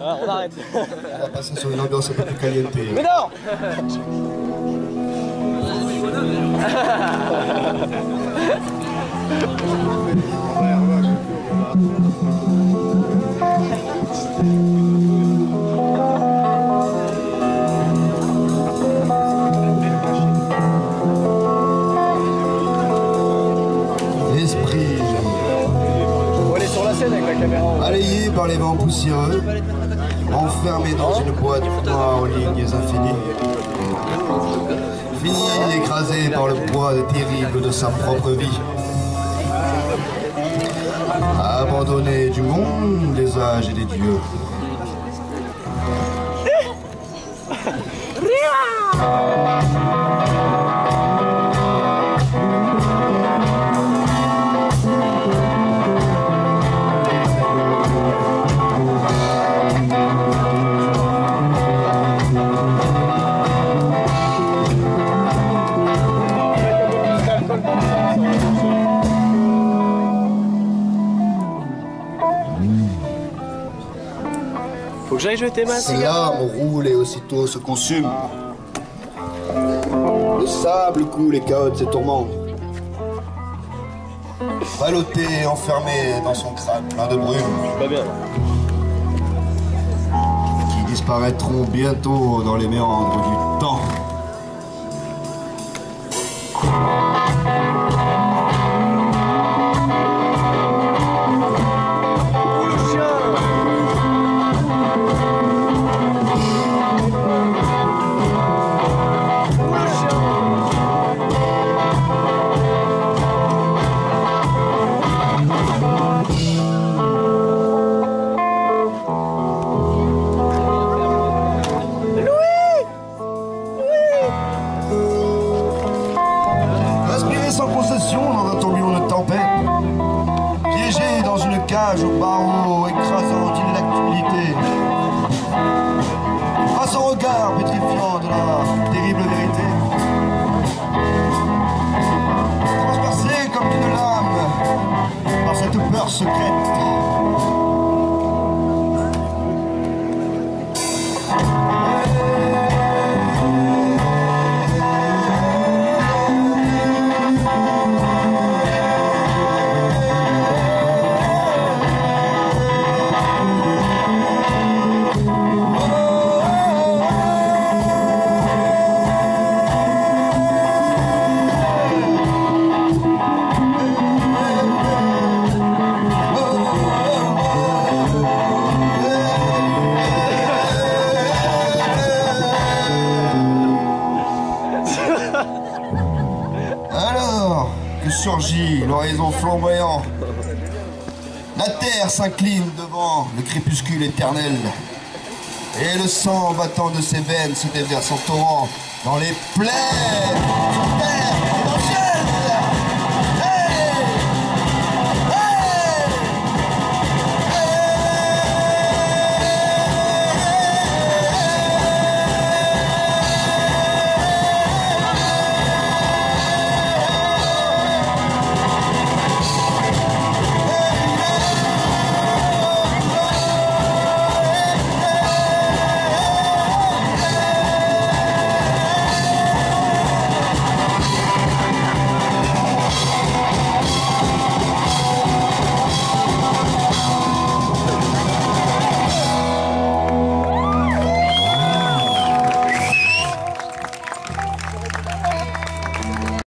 Ah, on arrête. On va passer sur une ambiance un peu plus caliente. Mais non sur la scène avec la caméra. Alayé par les vents poussiéreux, enfermé dans une boîte noire aux lignes infinies. Fini écrasé par le poids terrible de sa propre vie. Abandonné du monde, des âges et des dieux. Faut que j'aille jeter ma cigarette. larmes roulent et aussitôt se consument. Le sable coule et caote ses tourments. Ballotté, enfermé dans son crâne plein de brume, Pas bien. qui disparaîtront bientôt dans les méandres du temps. Au barreau écrasant d'inactivité. Face au regard pétrifiant de la terrible vérité. Transpercé comme une lame par cette peur secrète? Que surgit l'horizon flamboyant, la terre s'incline devant le crépuscule éternel, et le sang battant de ses veines se déverse en torrent dans les plaines.